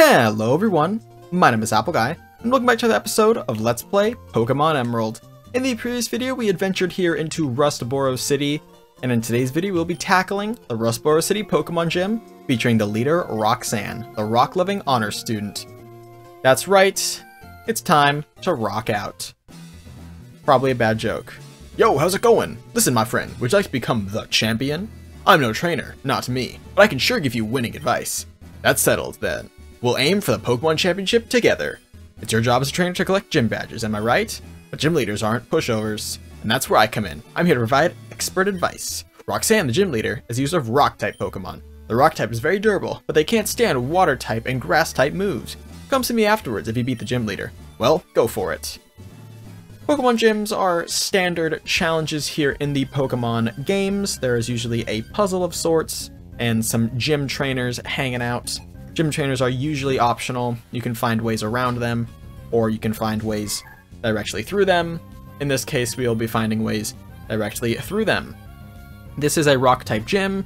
Hello everyone, my name is Apple Guy, and welcome back to another episode of Let's Play Pokemon Emerald. In the previous video, we adventured here into Rustboro City, and in today's video, we'll be tackling the Rustboro City Pokemon Gym, featuring the leader, Roxanne, the rock-loving honor student. That's right, it's time to rock out. Probably a bad joke. Yo, how's it going? Listen, my friend, would you like to become the champion? I'm no trainer, not me, but I can sure give you winning advice. That's settled, then. We'll aim for the Pokemon Championship together. It's your job as a trainer to collect gym badges, am I right? But gym leaders aren't pushovers, and that's where I come in. I'm here to provide expert advice. Roxanne, the gym leader, is a user of Rock-type Pokemon. The Rock-type is very durable, but they can't stand Water-type and Grass-type moves. Come see me afterwards if you beat the gym leader. Well, go for it. Pokemon gyms are standard challenges here in the Pokemon games. There is usually a puzzle of sorts and some gym trainers hanging out. Gym trainers are usually optional. You can find ways around them, or you can find ways directly through them. In this case, we'll be finding ways directly through them. This is a rock-type gym.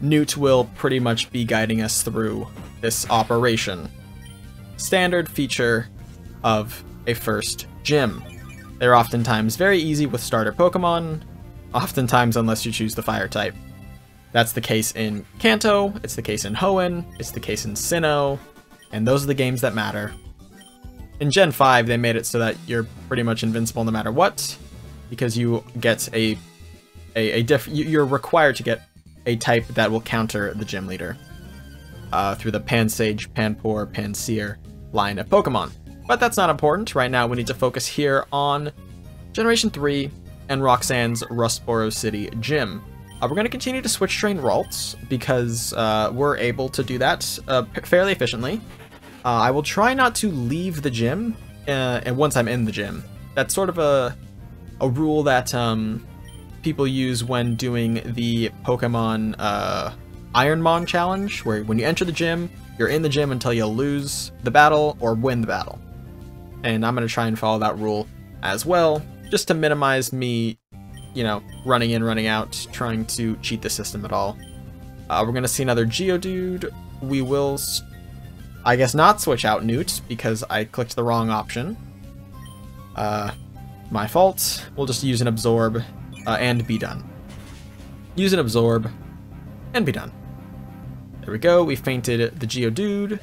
Newt will pretty much be guiding us through this operation. Standard feature of a first gym. They're oftentimes very easy with starter Pokemon, oftentimes unless you choose the fire type. That's the case in Kanto, it's the case in Hoenn, it's the case in Sinnoh, and those are the games that matter. In Gen 5, they made it so that you're pretty much invincible no matter what, because you get a a, a diff you're required to get a type that will counter the gym leader uh, through the Pansage, Panpour, Pansear line of Pokemon. But that's not important. Right now, we need to focus here on Generation 3 and Roxanne's Rustboro City Gym. Uh, we're going to continue to switch train Ralts because uh, we're able to do that uh, fairly efficiently. Uh, I will try not to leave the gym uh, and once I'm in the gym. That's sort of a, a rule that um, people use when doing the Pokemon uh, Ironmon challenge, where when you enter the gym, you're in the gym until you lose the battle or win the battle. And I'm going to try and follow that rule as well, just to minimize me you know, running in, running out, trying to cheat the system at all. Uh, we're gonna see another Geodude. We will, I guess, not switch out Newt because I clicked the wrong option. Uh, my fault. We'll just use an Absorb uh, and be done. Use an Absorb and be done. There we go. We fainted the Geodude.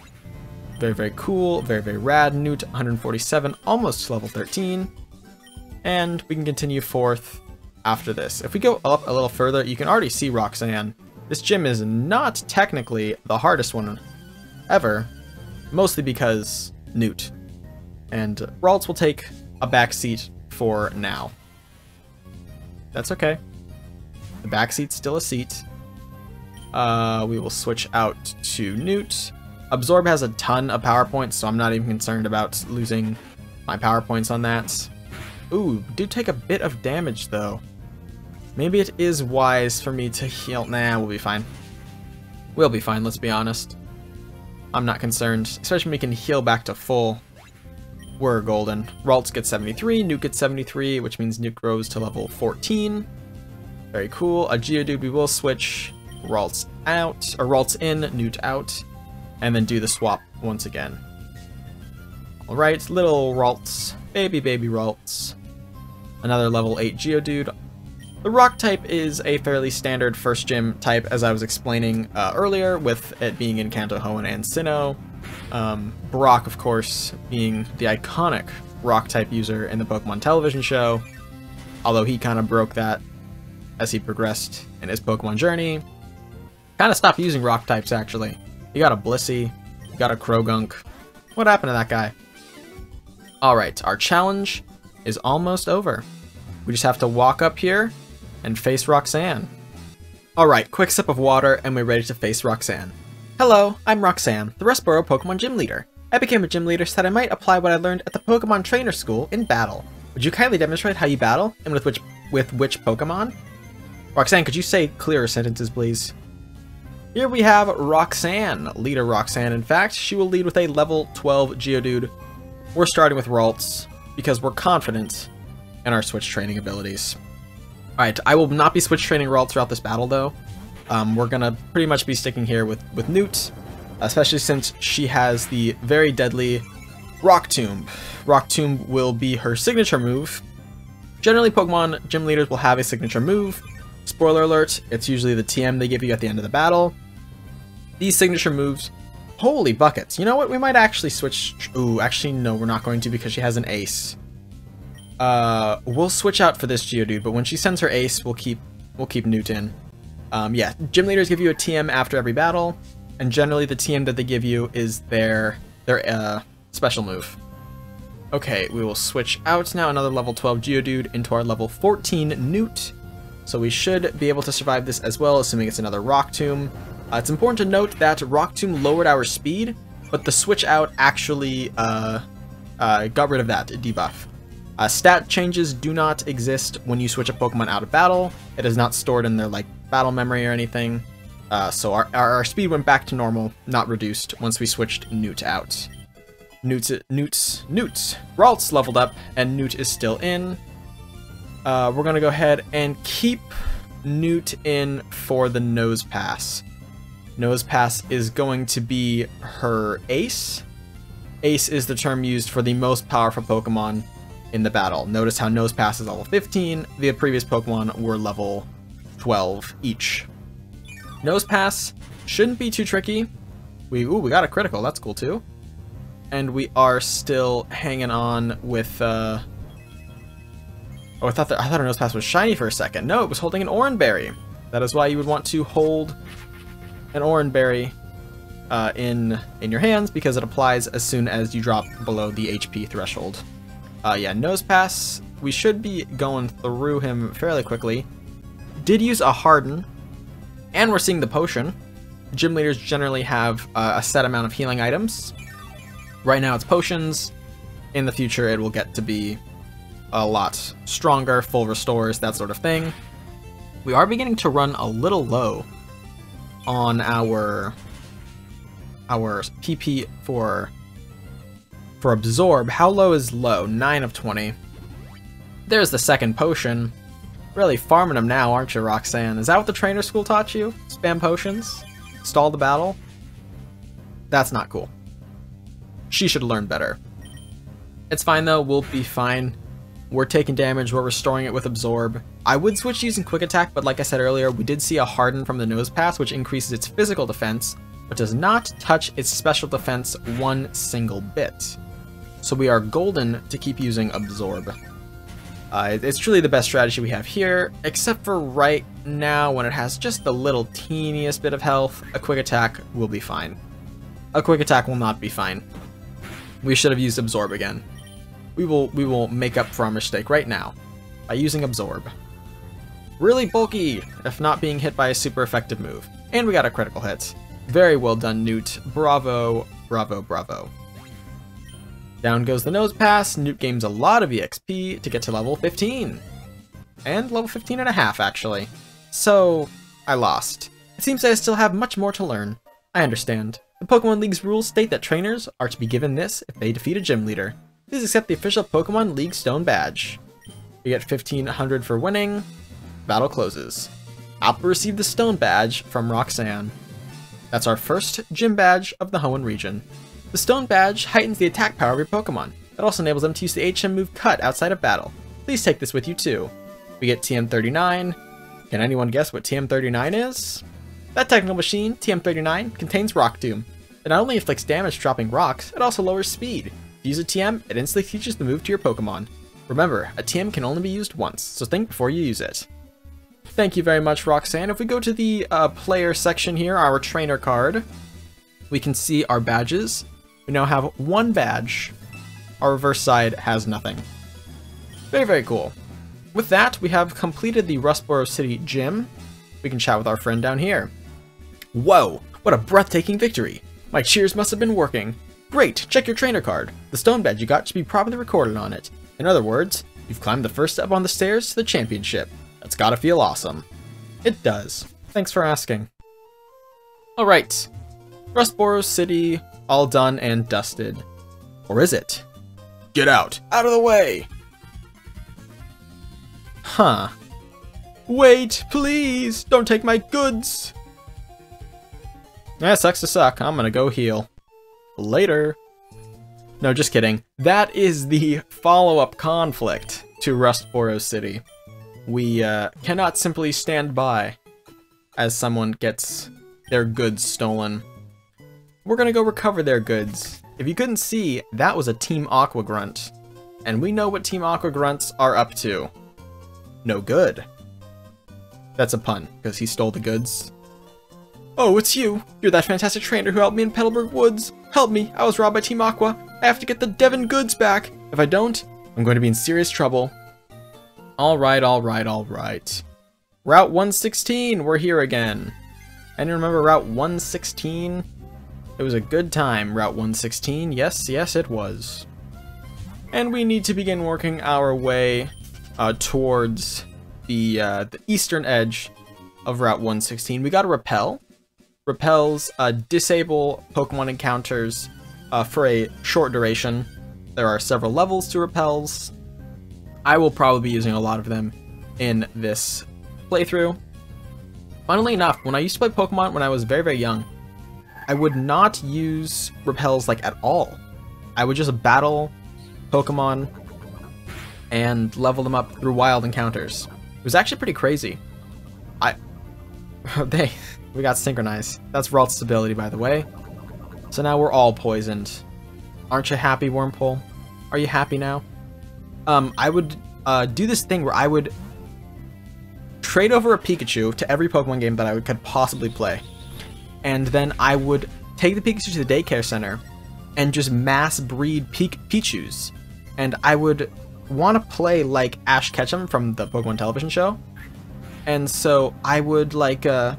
Very, very cool. Very, very rad. Newt 147, almost level 13. And we can continue forth after this. If we go up a little further, you can already see Roxanne. This gym is not technically the hardest one ever, mostly because Newt. And Ralts will take a back seat for now. That's okay. The back seat's still a seat. Uh, we will switch out to Newt. Absorb has a ton of power points, so I'm not even concerned about losing my power points on that. Ooh, do take a bit of damage though. Maybe it is wise for me to heal. Nah, we'll be fine. We'll be fine, let's be honest. I'm not concerned, especially when we can heal back to full. We're golden. Ralts gets 73, Newt gets 73, which means Newt grows to level 14. Very cool. A Geodude we will switch Ralts out, or Ralts in, Newt out, and then do the swap once again. Alright, little Ralts. Baby, baby Ralts. Another level 8 Geodude. The rock type is a fairly standard first gym type, as I was explaining uh, earlier, with it being in Kanto Hoenn and Sinnoh. Um, Brock, of course, being the iconic rock type user in the Pokemon television show, although he kind of broke that as he progressed in his Pokemon journey. Kind of stopped using rock types, actually. He got a Blissey, he got a Croagunk. What happened to that guy? Alright, our challenge is almost over. We just have to walk up here and face Roxanne. Alright, quick sip of water and we're ready to face Roxanne. Hello, I'm Roxanne, the Rustboro Pokemon Gym Leader. I became a gym leader so that I might apply what I learned at the Pokemon Trainer School in battle. Would you kindly demonstrate how you battle, and with which with which Pokemon? Roxanne, could you say clearer sentences, please? Here we have Roxanne, leader Roxanne. In fact, she will lead with a level 12 Geodude. We're starting with Ralts, because we're confident in our switch training abilities. Alright, I will not be switch training Ralts throughout this battle, though. Um, we're gonna pretty much be sticking here with, with Newt. especially since she has the very deadly Rock Tomb. Rock Tomb will be her signature move. Generally, Pokemon gym leaders will have a signature move. Spoiler alert, it's usually the TM they give you at the end of the battle. These signature moves, holy buckets. You know what, we might actually switch, ooh, actually no, we're not going to because she has an ace. Uh, we'll switch out for this Geodude, but when she sends her ace, we'll keep, we'll keep Newton. Um, yeah, gym leaders give you a TM after every battle, and generally the TM that they give you is their, their, uh, special move. Okay, we will switch out now another level 12 Geodude into our level 14 Newt. So we should be able to survive this as well, assuming it's another Rock Tomb. Uh, it's important to note that Rock Tomb lowered our speed, but the switch out actually uh, uh, got rid of that debuff. Uh, stat changes do not exist when you switch a Pokemon out of battle. It is not stored in their like battle memory or anything. Uh, so our, our, our speed went back to normal, not reduced, once we switched Newt out. Newt, Newt, Newt. Ralts leveled up, and Newt is still in. Uh, we're gonna go ahead and keep Newt in for the Nosepass. Nose Pass is going to be her ace. Ace is the term used for the most powerful Pokemon in the battle. Notice how Nosepass is level 15, the previous Pokemon were level 12 each. Nosepass shouldn't be too tricky. We ooh, we got a critical, that's cool too and we are still hanging on with, uh... Oh, I thought that, I thought our Nosepass was shiny for a second. No, it was holding an Oran Berry. That is why you would want to hold an Oran Berry uh, in, in your hands, because it applies as soon as you drop below the HP threshold. Uh, yeah, Nosepass, we should be going through him fairly quickly. Did use a Harden, and we're seeing the Potion. Gym leaders generally have uh, a set amount of healing items, Right now it's potions. In the future it will get to be a lot stronger, full restores, that sort of thing. We are beginning to run a little low on our our PP for for absorb. How low is low? 9 of 20. There's the second potion. Really farming them now, aren't you, Roxanne? Is that what the trainer school taught you? Spam potions? Stall the battle? That's not cool. She should learn better. It's fine though, we'll be fine. We're taking damage, we're restoring it with Absorb. I would switch using Quick Attack, but like I said earlier, we did see a Harden from the Nosepass, which increases its physical defense, but does not touch its special defense one single bit. So we are golden to keep using Absorb. Uh, it's truly the best strategy we have here, except for right now when it has just the little teeniest bit of health, a Quick Attack will be fine. A Quick Attack will not be fine. We should have used Absorb again. We will we will make up for our mistake right now by using Absorb. Really bulky, if not being hit by a super effective move. And we got a critical hit. Very well done, Newt. Bravo, bravo, bravo. Down goes the nose pass, Newt gains a lot of EXP to get to level 15. And level 15 and a half, actually. So, I lost. It seems I still have much more to learn. I understand. The Pokemon League's rules state that trainers are to be given this if they defeat a gym leader. Please accept the official Pokemon League Stone Badge. You get 1500 for winning. Battle closes. Alpa received the Stone Badge from Roxanne. That's our first gym badge of the Hoenn region. The Stone Badge heightens the attack power of your Pokemon. It also enables them to use the HM move Cut outside of battle. Please take this with you too. We get TM39. Can anyone guess what TM39 is? That technical machine, TM39, contains Rock Tomb. It not only inflicts damage dropping rocks, it also lowers speed. If you use a TM, it instantly teaches the move to your Pokemon. Remember, a TM can only be used once, so think before you use it. Thank you very much, Roxanne. If we go to the uh, player section here, our trainer card, we can see our badges. We now have one badge. Our reverse side has nothing. Very, very cool. With that, we have completed the Rustboro City Gym. We can chat with our friend down here. Whoa, what a breathtaking victory! My cheers must have been working. Great, check your trainer card. The stone badge you got should be properly recorded on it. In other words, you've climbed the first step on the stairs to the championship. That's gotta feel awesome. It does. Thanks for asking. Alright, Rustboro City, all done and dusted. Or is it? Get out! Out of the way! Huh. Wait, please! Don't take my goods! Yeah, sucks to suck. I'm gonna go heal. Later. No, just kidding. That is the follow-up conflict to Rustboro City. We uh, cannot simply stand by as someone gets their goods stolen. We're gonna go recover their goods. If you couldn't see, that was a Team Aqua Grunt. And we know what Team Aqua Grunts are up to. No good. That's a pun, because he stole the goods. Oh, it's you! You're that fantastic trainer who helped me in Petalburg Woods! Help me! I was robbed by Team Aqua! I have to get the Devon goods back! If I don't, I'm going to be in serious trouble. Alright, alright, alright. Route 116, we're here again. And remember Route 116? It was a good time, Route 116. Yes, yes, it was. And we need to begin working our way uh, towards the, uh, the eastern edge of Route 116. We got a repel. Repels uh, disable Pokemon encounters uh, for a short duration. There are several levels to repels. I will probably be using a lot of them in this playthrough. Funnily enough, when I used to play Pokemon when I was very, very young, I would not use repels like at all. I would just battle Pokemon and level them up through wild encounters. It was actually pretty crazy. I... they... We got synchronized. That's Ralt's ability, by the way. So now we're all poisoned. Aren't you happy, Wurmple? Are you happy now? Um, I would uh, do this thing where I would trade over a Pikachu to every Pokemon game that I could possibly play. And then I would take the Pikachu to the daycare center and just mass breed Pik Pichus. And I would want to play like Ash Ketchum from the Pokemon television show. And so I would like, uh,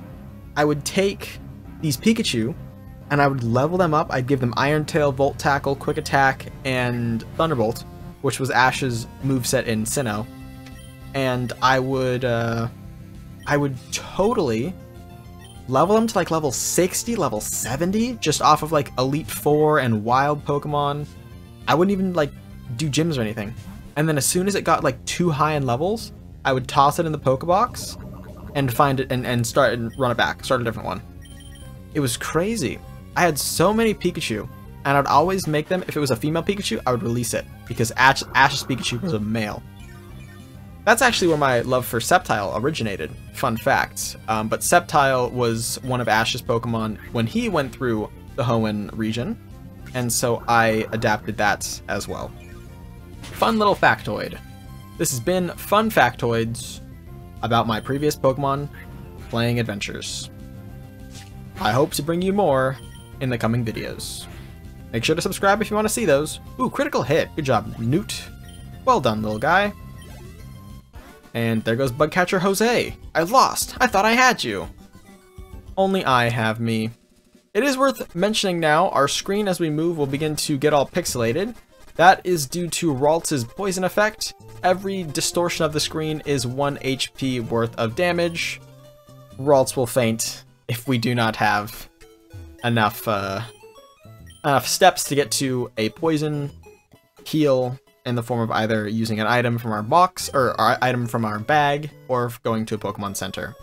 I would take these Pikachu and I would level them up. I'd give them Iron Tail, Volt Tackle, Quick Attack, and Thunderbolt, which was Ash's moveset in Sinnoh. And I would, uh, I would totally level them to like level 60, level 70, just off of like Elite Four and Wild Pokemon. I wouldn't even like do gyms or anything. And then as soon as it got like too high in levels, I would toss it in the Pokebox and find it and, and start and run it back, start a different one. It was crazy. I had so many Pikachu, and I'd always make them, if it was a female Pikachu, I would release it, because Ash, Ash's Pikachu was a male. That's actually where my love for Sceptile originated, fun fact. Um, but Sceptile was one of Ash's Pokemon when he went through the Hoenn region, and so I adapted that as well. Fun little factoid. This has been Fun Factoids about my previous Pokemon playing adventures. I hope to bring you more in the coming videos. Make sure to subscribe if you want to see those. Ooh, critical hit. Good job, Newt. Well done, little guy. And there goes Bugcatcher Jose. I lost. I thought I had you. Only I have me. It is worth mentioning now, our screen as we move will begin to get all pixelated. That is due to Ralts' poison effect. Every distortion of the screen is 1 HP worth of damage. Ralts will faint if we do not have enough uh, enough steps to get to a poison heal in the form of either using an item from our box or our item from our bag or going to a Pokemon Center.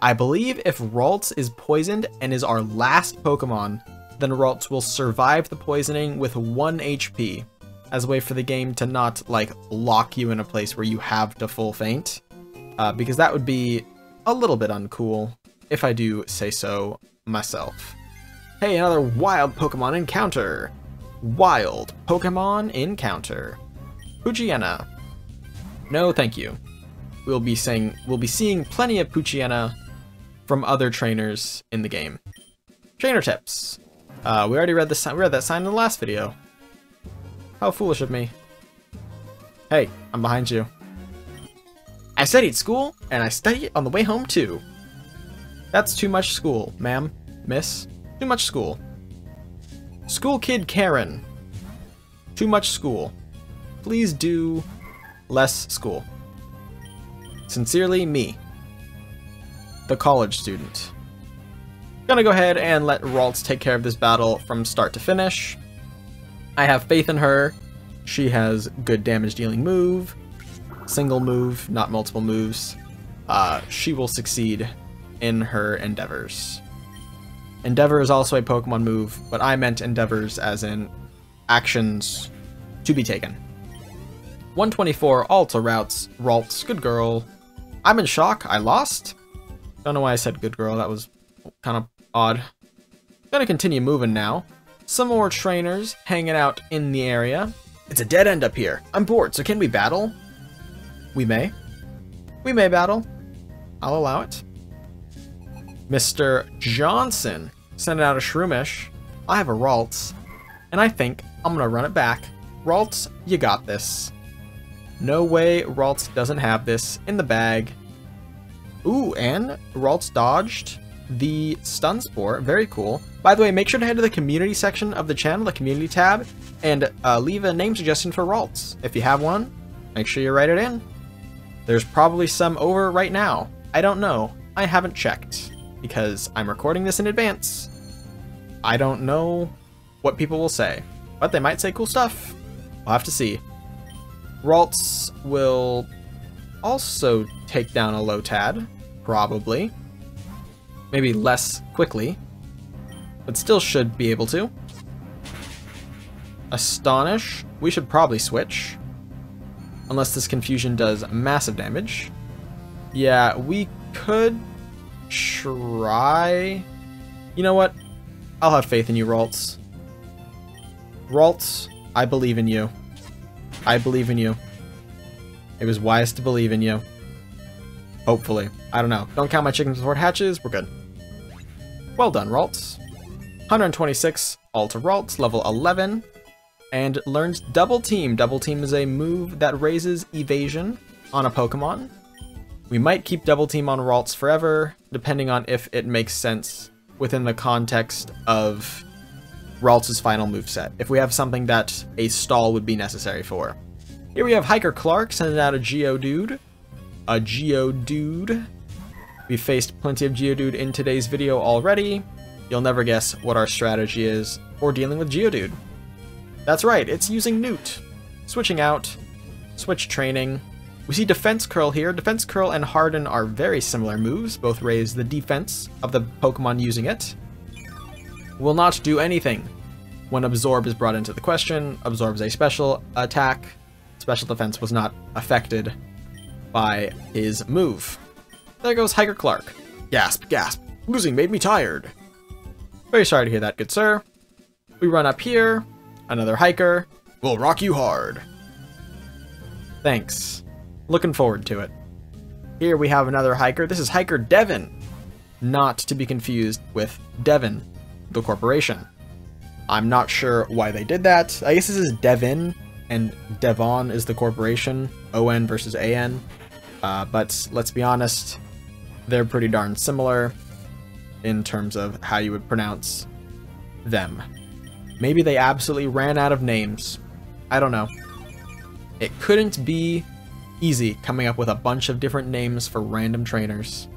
I believe if Ralts is poisoned and is our last Pokemon, then Ralts will survive the poisoning with 1 HP as a way for the game to not like lock you in a place where you have to full faint uh, because that would be a little bit uncool if I do say so myself. Hey, another wild Pokemon encounter! Wild Pokemon encounter. Poochyena. No, thank you. We'll be saying we'll be seeing plenty of Poochyena from other trainers in the game. Trainer tips. Uh, we already read the. We read that sign in the last video. How foolish of me. Hey, I'm behind you. I studied school, and I study it on the way home too. That's too much school, ma'am, miss. Too much school. School kid Karen. Too much school. Please do less school. Sincerely, me. The college student. Gonna go ahead and let Ralts take care of this battle from start to finish. I have faith in her. She has good damage dealing move. Single move, not multiple moves. Uh, she will succeed in her endeavors. Endeavor is also a Pokemon move, but I meant endeavors as in actions to be taken. 124 Alta routes, Ralts, good girl. I'm in shock, I lost? Don't know why I said good girl, that was kind of odd. Gonna continue moving now. Some more trainers hanging out in the area. It's a dead end up here. I'm bored, so can we battle? We may. We may battle. I'll allow it. Mr. Johnson sending out a Shroomish. I have a Ralts, and I think I'm gonna run it back. Ralts, you got this. No way Ralts doesn't have this in the bag. Ooh, and Ralts dodged the Stun Spore. Very cool. By the way, make sure to head to the community section of the channel, the community tab, and uh, leave a name suggestion for Ralts. If you have one, make sure you write it in. There's probably some over right now. I don't know. I haven't checked because I'm recording this in advance. I don't know what people will say, but they might say cool stuff. We'll have to see. Ralts will also take down a Lotad, probably. Maybe less quickly, but still should be able to. Astonish, we should probably switch. Unless this confusion does massive damage. Yeah, we could try... You know what? I'll have faith in you, Ralts. Ralts, I believe in you. I believe in you. It was wise to believe in you. Hopefully. I don't know. Don't count my chickens before it hatches. We're good. Well done, Ralts. 126, Alta Ralts, level 11, and learns Double Team. Double Team is a move that raises evasion on a Pokemon. We might keep Double Team on Ralts forever, depending on if it makes sense within the context of Ralts' final moveset, if we have something that a stall would be necessary for. Here we have Hiker Clark sending out a Geodude. A Geodude. We faced plenty of Geodude in today's video already. You'll never guess what our strategy is for dealing with Geodude. That's right, it's using Newt. Switching out, switch training. We see Defense Curl here. Defense Curl and Harden are very similar moves, both raise the defense of the Pokemon using it. Will not do anything. When Absorb is brought into the question, absorbs a special attack. Special defense was not affected by his move. There goes Hiker Clark. Gasp, gasp. Losing made me tired. Very sorry to hear that, good sir. We run up here. Another hiker. We'll rock you hard. Thanks. Looking forward to it. Here we have another hiker. This is Hiker Devon. Not to be confused with Devon, the corporation. I'm not sure why they did that. I guess this is Devon, and Devon is the corporation. ON versus AN. Uh, but let's be honest, they're pretty darn similar in terms of how you would pronounce them. Maybe they absolutely ran out of names. I don't know. It couldn't be easy coming up with a bunch of different names for random trainers.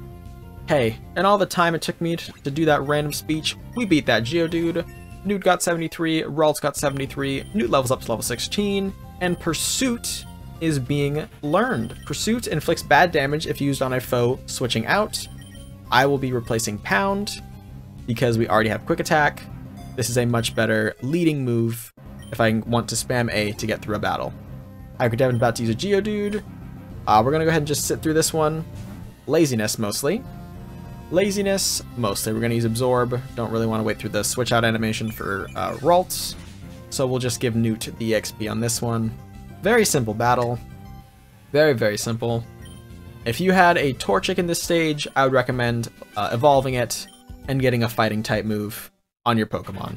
Hey, and all the time it took me to do that random speech, we beat that Geodude. Newt got 73, Ralts got 73, Newt levels up to level 16, and Pursuit is being learned. Pursuit inflicts bad damage if used on a foe switching out. I will be replacing Pound because we already have Quick Attack. This is a much better leading move if I want to spam A to get through a battle. Devon about to use a Geodude. Uh, we're going to go ahead and just sit through this one. Laziness, mostly. Laziness, mostly. We're going to use Absorb. Don't really want to wait through the switch out animation for uh, Ralts. So we'll just give Newt the XP on this one. Very simple battle. Very, very simple. If you had a Torchic in this stage, I would recommend uh, evolving it and getting a fighting type move on your Pokemon.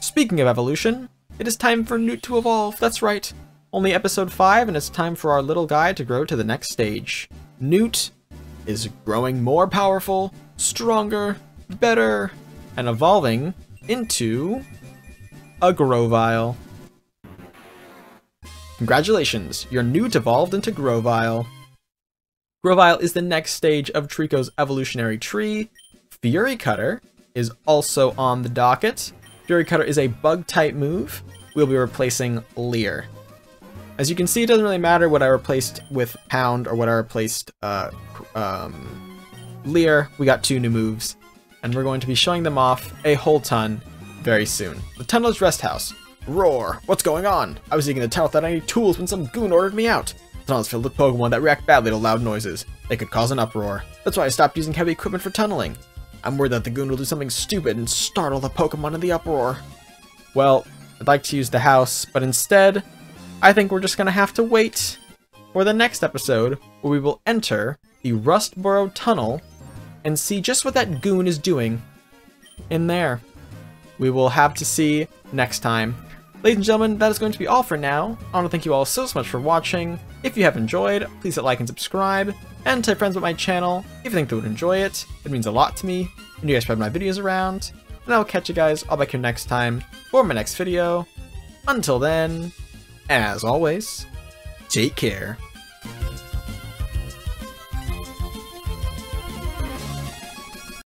Speaking of evolution, it is time for Newt to evolve. That's right. Only episode 5 and it's time for our little guy to grow to the next stage. Newt is growing more powerful, stronger, better, and evolving into a Grovyle. Congratulations, your Newt evolved into Grovyle. Grovyle is the next stage of Treecko's evolutionary tree. Fury Cutter is also on the docket. Fury Cutter is a bug-type move. We'll be replacing Leer. As you can see, it doesn't really matter what I replaced with Pound or what I replaced uh, um, Leer. We got two new moves. and we're going to be showing them off a whole ton very soon. The Tunnel's Rest House. Roar! What's going on? I was digging the tunnel without any tools when some goon ordered me out. The tunnel is filled with Pokemon that react badly to loud noises. They could cause an uproar. That's why I stopped using heavy equipment for tunneling. I'm worried that the goon will do something stupid and startle the Pokemon in the uproar. Well, I'd like to use the house, but instead, I think we're just gonna have to wait for the next episode where we will enter the Rustboro Tunnel and see just what that goon is doing in there. We will have to see next time. Ladies and gentlemen, that is going to be all for now. I want to thank you all so, so much for watching. If you have enjoyed, please hit like and subscribe, and tell friends about my channel if you think they would enjoy it. It means a lot to me, and you guys spread my videos around. And I will catch you guys all back here next time for my next video. Until then, as always, take care.